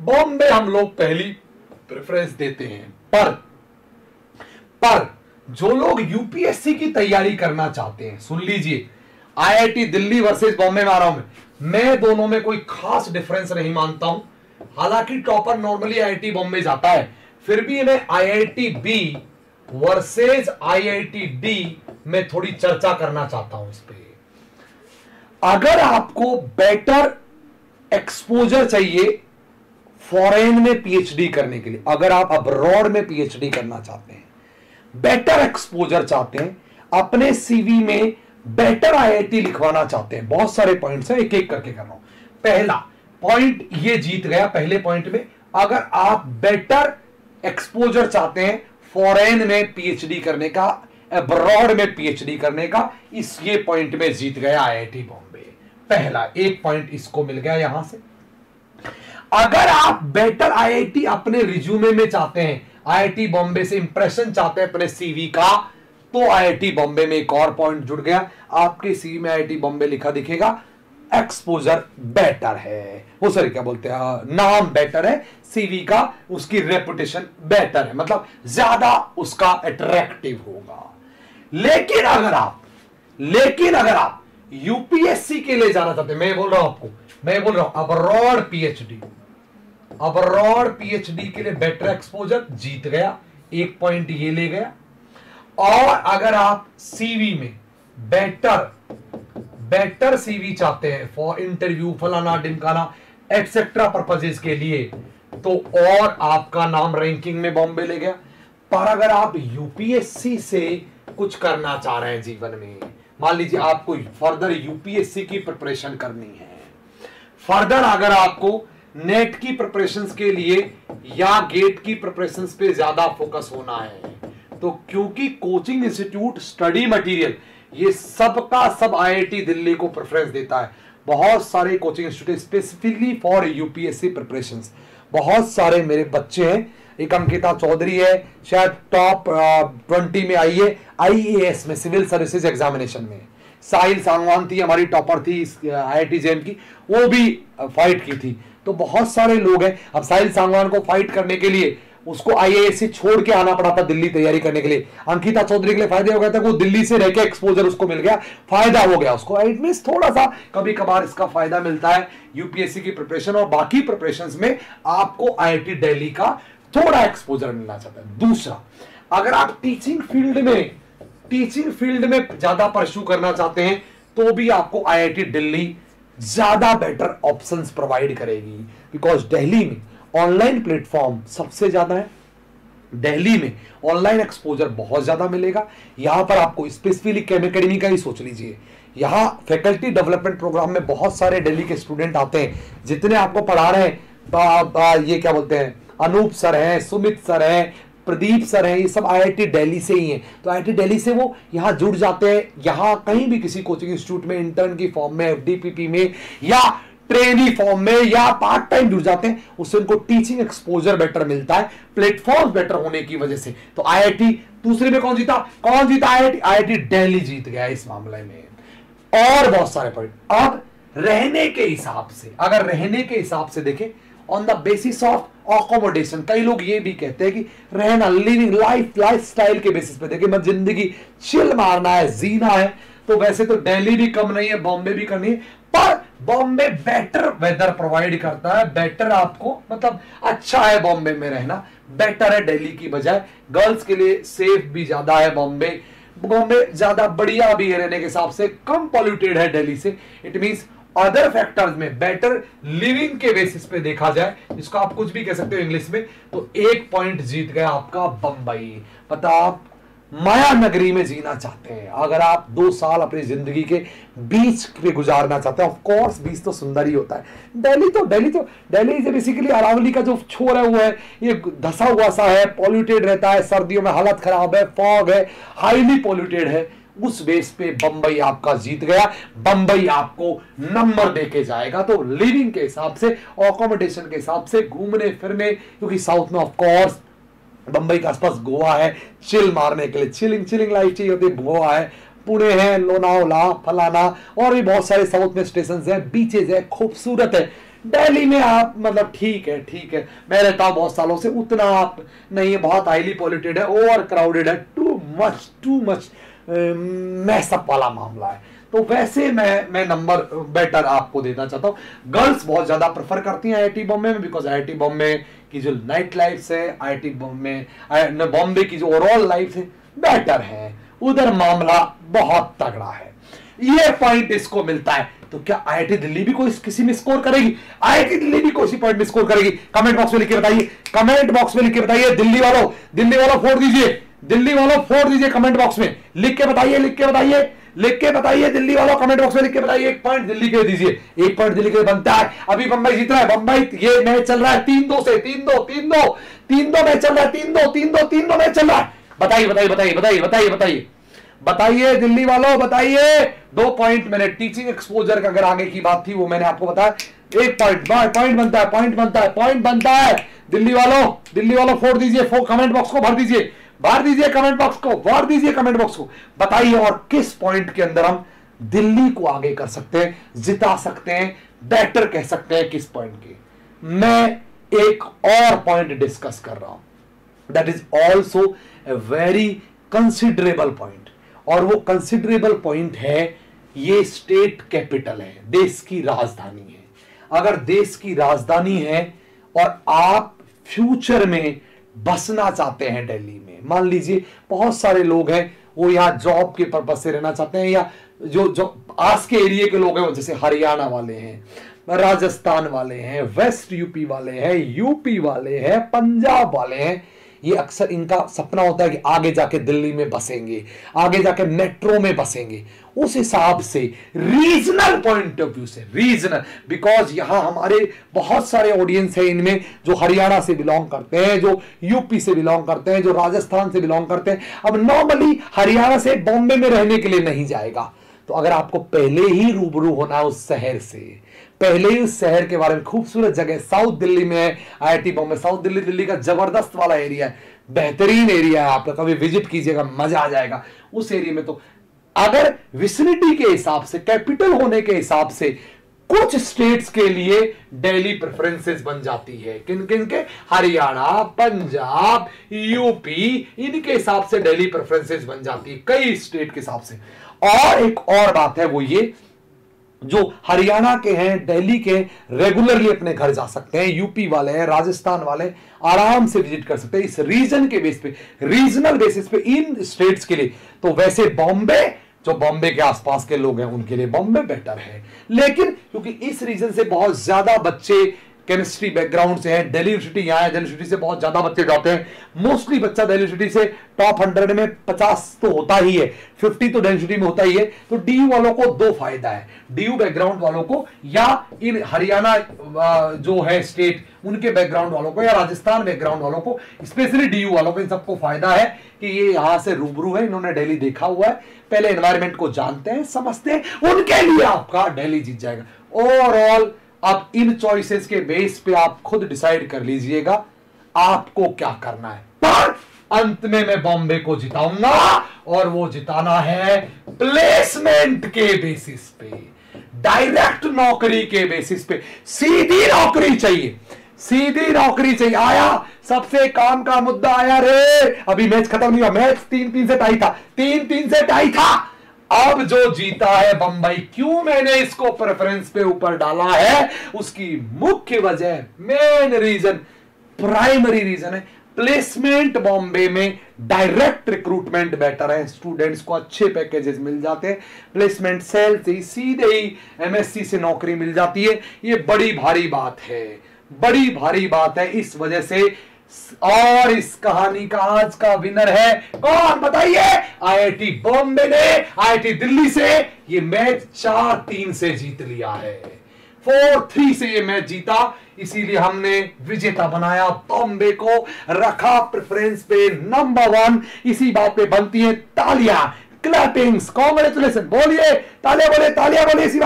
बॉम्बे हम लोग पहली प्रेफरेंस देते हैं। पर पर, जो लोग यूपीएससी की तैयारी करना चाहते हैं, सुन लीजिए आईआईटी दिल्ली वर्सेस बॉम्बे में आ रहा हूँ मैं। दोनों में कोई खास डिफरेंस नहीं मानता हूँ। हालाँकि टॉपर नॉर्मली आईआईटी बॉम्बे जाता है, फिर भी मैं IIT B versus IIT D में थोड़ी चर्चा करना चाहता हूँ इस पर अगर आपको बेटर एक्सपोजर चाहिए फॉरेन में पीएचडी करने के लिए, अगर आप अब्रॉड में पीएचडी करना चाहते हैं बेटर एक्सपोजर चाहते हैं, अपने सीवी में बेटर आईआईटी लिखवाना चाहते हैं, बहुत सारे पॉइंट्स हैं एक एक करके कर रहा हूँ। पहला पॉइंट ये जीत गया पहले पॉइंट में, अगर आप बेटर एक्सपोजर चाहते हैं फॉरेन में पीएचडी करने का, अब्रॉड में पीएचडी करने का, इस ये पॉइंट में जीत गया आईआईटी बॉम्बे। पहला एक पॉइंट इसको मिल गया यहाँ से। अगर आप बेटर आईआईटी अपने रिज्यूमे में चाहते हैं आईआईटी बॉम्बे से इंप्रेशन चाहते हैं अपने सीवी का तो आईआईटी बॉम्बे में एक और पॉइंट जुड़ गया। आपके सीवी में आईआईटी बॉम्बे लिखा दिखेगा एक्सपोजर बेटर है। वो सर क्या बोलते हैं? नाम बेटर है सीवी का, उसकी रेपुटेशन बेटर है। मतलब ज़्यादा उसका अट्रैक्टिव होगा। लेकिन अगर आप, लेकिन अगर आप यूपीएससी के लिए जाना चाहते मैं बोल रहा हूँ आपको, मैं बोल रहा हूँ अब्रॉड पीएचडी अब्रॉड पीएचडी के लिए बेटर एक्सपोजर जीत गया, एक पॉइंट ये ले गया। और अगर आप सीवी में बेटर बेटर सीवी चाहते हैं फॉर इंटरव्यू फलाना डिमकाना एक्सेट्रा पर्पजेस के लिए तो और आपका नाम रैंकिंग में बॉम्बे ले गया। पर अगर आप यूपीएससी से कुछ करना चाह रहे हैं जीवन में, मान लीजिए आपको फर्दर यूपीएससी की प्रिपरेशन करनी है। फर्दर अगर आपको नेट की प्रिपरेशन के लिए या गेट की प्रिपरेशन पे ज़्यादा फोकस होना है। तो क्योंकि कोचिंग इंस्टीट्यूट, स्टडी मटेरियल, ये सब का सब आईआईटी दिल्ली को प्रेफरेंस देता है। बहुत सारे coaching institute, specifically for UPSC preparation बहुत सारे मेरे बच्चे हैं, एक अंकिता चौधरी है, शायद टॉप ट्वेंटी में आई है आईएएस में, सिविल सर्विसेज़ एग्जामिनेशन में। साहिल सांगवान थी, हमारी टॉपर थी आईआईटी जेएम की, वो भी फाइट की थी। तो बहुत सारे लोग हैं। अब साहिल सांगवान को फाइट करने के लिए, उसको आईएएस से छोड़ के आना पड़ा था दिल्ली तैयारी करने के लिए। अंकिता चौधरी के लिए फ़ायदे हो गया था, वो दिल्ली से रह के एक्सपोजर उसको मिल गया। फ़ायदा हो गया उसको। इट मीन थोड़ा सा कभी कभार इसका फ़ायदा मिलता है यूपीएससी की प्रिपरेशन और बाकी प्रिपरेशन में आपको आईआईटी दिल्ली का थोड़ा एक्सपोजर मिलना चाहता है। दूसरा, अगर आप टीचिंग फ़ील्ड में टीचिंग फ़ील्ड में ज़्यादा परस्यू करना चाहते हैं तो भी आपको आईआईटी दिल्ली ज़्यादा बेटर ऑप्शंस प्रोवाइड करेगी। बिकॉज़ दिल्ली में ऑनलाइन प्लेटफॉर्म सबसे ज़्यादा है। दिल्ली में ऑनलाइन एक्सपोजर बहुत ज़्यादा मिलेगा। यहाँ पर आपको स्पेसिफिकली केम अकेडमी का ही सोच लीजिए। यहाँ फैकल्टी डेवलपमेंट प्रोग्राम में बहुत सारे दिल्ली के स्टूडेंट आते हैं। जितने आपको पढ़ा रहे हैं ये क्या बोलते हैं? अनूप सर हैं, सुमित सर हैं प्रदीप सर हैं, ये सब आईआईटी दिल्ली से ही हैं। तो आईआईटी दिल्ली से वो यहाँ जुड़ जाते हैं, यहाँ कहीं भी किसी कोचिंग इंस्टीट्यूट में इंटर्न की फॉर्म में एफडीपीपी में, या ट्रेनी फॉर्म में, या पार्ट टाइम जुड़ जाते हैं, उससे उनको टीचिंग एक्सपोजर बेटर मिलता है प्लेटफॉर्म बेटर होने की वजह से। तो आईआईटी दूसरे में कौन जीता? कौन जीता? आईआईटी आईआईटी दिल्ली जीत गया इस मामले में। और बहुत सारे पॉइंट अब रहने के हिसाब से, अगर रहने के हिसाब से देखें on the basis of accommodation कई लोग ये भी कहते हैं कि रहना लिविंग लाइफ लाइफ स्टाइल के बेसिस पे। देखिए मैं ज़िंदगी चिल मारना है, जीना है। तो वैसे तो दिल्ली भी कम नहीं है, बॉम्बे भी कम नहीं है, पर बॉम्बे बेटर वेदर प्रोवाइड करता है। बेटर आपको मतलब अच्छा है बॉम्बे में रहना। बेटर है दिल्ली की बजाय। गर्ल्स के लिए सेफ़ भी ज़्यादा है बॉम्बे। बॉम्बे ज़्यादा बढ़िया भी है रहने के हिसाब से। कम पॉल्यूटेड है दिल्ली से। इट मींस अदर फैक्टर्स में बेटर लिविंग के बेसिस पे देखा जाए जिसको आप कुछ भी कह सकते हो इंग्लिश में तो एक पॉइंट जीत गया आपका बंबई। पता आप माया नगरी में जीना चाहते हैं। अगर आप दो साल अपनी ज़िंदगी के बीच पे गुजारना चाहते हैं ऑफ़ कोर्स बीच तो सुंदर ही होता है। दिल्ली तो दिल्ली तो दिल्ली से बेसिकली अरावली का जो छोर है, वो है, ये धसा हुआ सा है पॉल्यूटेड रहता है, सर्दियों में हालत खराब है फॉग है हाईली पॉल्यूटेड है। उस बेस पे बंबई आपका जीत गया, बंबई आपको नंबर देके जाएगा। तो लिविंग के हिसाब से अकोमोडेशन के हिसाब से घूमने, फिरने, क्योंकि साउथ में ऑफ़ कोर्स बंबई के आसपास गोवा है। चिल मारने के लिए चिलिंग चिलिंग लाइफ चाहिए गोवा है, पुणे है, लोनावला, फलाना और भी बहुत सारे साउथ में स्टेशन है बीचेज है, खूबसूरत है। दिल्ली में आप मतलब ठीक है ठीक है। मैं रहता हूँ बहुत सालों से, उतना आप नहीं है, बहुत हाईली पॉल्यूटेड है ओवर क्राउडेड है। Too much too much mess up वाला मामला है। तो वैसे मैं मैं नंबर बेटर आपको देना चाहता हूँ। गर्ल्स बहुत ज़्यादा प्रेफर करती हैं आईआईटी बॉम्बे में बिकॉज़ आईआईटी बॉम्बे की जो नाइट लाइफ है आईआईटी बॉम्बे बॉम्बे की जो ओवरऑल लाइफ है बेटर है। उधर मामला बहुत तगड़ा है। ये पॉइंट इसको मिलता है। तो क्या आईआईटी दिल्ली भी कोई किसी में स्कोर करेगी? आईआईटी दिल्ली भी कोई पॉइंट में स्कोर करेगी? कमेंट बॉक्स में लिख के बताइए। कमेंट बॉक्स में लिख के बताइए। दिल्ली वालों दिल्ली वालों, फोड़ दीजिए। दिल्ली वालों फोड़ दीजिए कमेंट बॉक्स में। लिख के बताइए, लिख के बताइए, लिख के बताइए, दिल्ली वालों कमेंट बॉक्स में लिख के बताइए। एक पॉइंट दिल्ली के दीजिए। एक पॉइंट दिल्ली के बनता है। अभी बंबई जीत रहा है। बंबई ये मैच चल रहा है तीन दो से, तीन दो तीन दो तीन दो मैच चल रहा है, तीन दो तीन दो तीन दो मैच चल रहा है। बताइए बताइए बताइए बताइए बताइए बताइए। बताइए दिल्ली वालों, बताइए। दो पॉइंट मैंने टीचिंग एक्सपोजर का अगर आगे की बात थी, वो मैंने आपको बताया। एक पॉइंट पॉइंट बनता है पॉइंट बनता है पॉइंट बनता है। दिल्ली वालों दिल्ली वालों फोड़ दीजिए कमेंट बॉक्स को भर दीजिए। भर दीजिए कमेंट बॉक्स को भर दीजिए कमेंट बॉक्स को। बताइए और किस पॉइंट के अंदर हम दिल्ली को आगे कर सकते हैं, जिता सकते हैं बेटर कह सकते हैं किस पॉइंट के। मैं एक और पॉइंट डिस्कस कर रहा हूँ। That is also a very considerable point और वो कंसिडरेबल पॉइंट है, ये स्टेट कैपिटल है, देश की राजधानी है। अगर देश की राजधानी है और आप फ्यूचर में बसना चाहते हैं दिल्ली में मान लीजिए, बहुत सारे लोग हैं, वो यहाँ जॉब के पर्पज से रहना चाहते हैं या जो जो आस के एरिए के लोग हैं जैसे हरियाणा वाले हैं, राजस्थान वाले हैं वेस्ट यूपी वाले हैं यूपी वाले हैं, पंजाब वाले हैं, ये अक्सर इनका सपना होता है कि आगे जाके दिल्ली में बसेंगे, आगे जाके मेट्रो में बसेंगे। उस हिसाब से रीजनल पॉइंट ऑफ़ व्यू से रीजनल बिकॉज़ यहाँ हमारे बहुत सारे ऑडियंस है इनमें जो हरियाणा से बिलोंग करते हैं, जो यूपी से बिलोंग करते हैं, जो राजस्थान से बिलोंग करते हैं। अब नॉर्मली हरियाणा से बॉम्बे में रहने के लिए नहीं जाएगा। तो अगर आपको पहले ही रूबरू होना है उस शहर से, पहले ही उस शहर के बारे में खूबसूरत जगह साउथ दिल्ली में है आईआईटी बॉम्बे साउथ दिल्ली दिल्ली का ज़बरदस्त वाला एरिया है, बेहतरीन एरिया है आपका कभी विज़िट कीजिएगा, मज़ा आ जाएगा। उस एरिया में तो अगर विसिनिटी के हिसाब से कैपिटल होने के हिसाब से कुछ स्टेट्स के लिए डेली प्रेफरेंसेस बन जाती है। किन किन के? हरियाणा, पंजाब यूपी इनके हिसाब से डेली प्रेफरेंसेस बन जाती है, कई स्टेट के हिसाब से। और एक और बात है वो ये जो हरियाणा के हैं, दिल्ली के रेगुलरली अपने घर जा सकते हैं यूपी वाले हैं, राजस्थान वाले आराम से विज़िट कर सकते हैं। इस रीजन के बेस पे रीजनल बेसिस पे, इन स्टेट्स के लिए। तो वैसे बॉम्बे जो बॉम्बे के आसपास के लोग हैं, उनके लिए बॉम्बे बेटर है। लेकिन, क्योंकि इस रीजन से बहुत ज़्यादा बच्चे केमिस्ट्री बैकग्राउंड से है दिल्ली यूनिवर्सिटी यहाँ है दिल्ली यूनिवर्सिटी से बहुत ज़्यादा बच्चे जाते हैं। मोस्टली बच्चा दिल्ली यूनिवर्सिटी से टॉप हंड्रेड में पचास तो होता ही है फिफ्टी तो दिल्ली यूनिवर्सिटी में होता ही है। तो डीयू वालों को दो फ़ायदा है डीयू बैकग्राउंड वालों को या इन हरियाणा जो है स्टेट उनके बैकग्राउंड वालों को या राजस्थान बैकग्राउंड वालों को स्पेशली डीयू वालों को इन सबको फ़ायदा है कि ये यहाँ से रूबरू है, इन्होंने डेली देखा हुआ है। पहले एनवायरमेंट को जानते हैं, समझते हैं, उनके लिए आपका डेली जीत जाएगा। ओवरऑल अब इन चॉइसेस के बेस पे आप खुद डिसाइड कर लीजिएगा, आपको क्या करना है। पर अंत में मैं बॉम्बे को जिताऊँगा और वो जिताना है प्लेसमेंट के बेसिस पे। डायरेक्ट नौकरी के बेसिस पे। सीधी नौकरी चाहिए। सीधी नौकरी चाहिए। आया, सबसे काम का मुद्दा आया रे। अभी मैच खत्म नहीं हुआ। मैच तीन तीन से टाई था। तीन तीन से टाई था। अब जो जीता है बंबई, क्यों मैंने इसको प्रेफरेंस पे ऊपर डाला है? उसकी मुख्य वजह मेन रीजन प्राइमरी रीजन है। प्लेसमेंट बॉम्बे में डायरेक्ट रिक्रूटमेंट बेटर है। स्टूडेंट्स को अच्छे पैकेजेस मिल जाते हैं। प्लेसमेंट सेल से सीधे ही एमएससी से नौकरी मिल जाती है। ये बड़ी भारी बात है। बड़ी भारी बात है। इस वजह से और इस कहानी का आज का विनर है कौन? बताइए। आईआईटी बॉम्बे ने आईआईटी दिल्ली से ये मैच चार तीन से जीत लिया है। फोर थ्री से ये मैच जीता। इसीलिए हमने विजेता बनाया बॉम्बे को। रखा प्रेफरेंस पे नंबर वन इसी बात पे बनती है तालियाँ। क्लैपिंग्स कॉन्ग्रेचुलेशन बोलिए। तालियाँ बोले तालियाँ बोले, इसी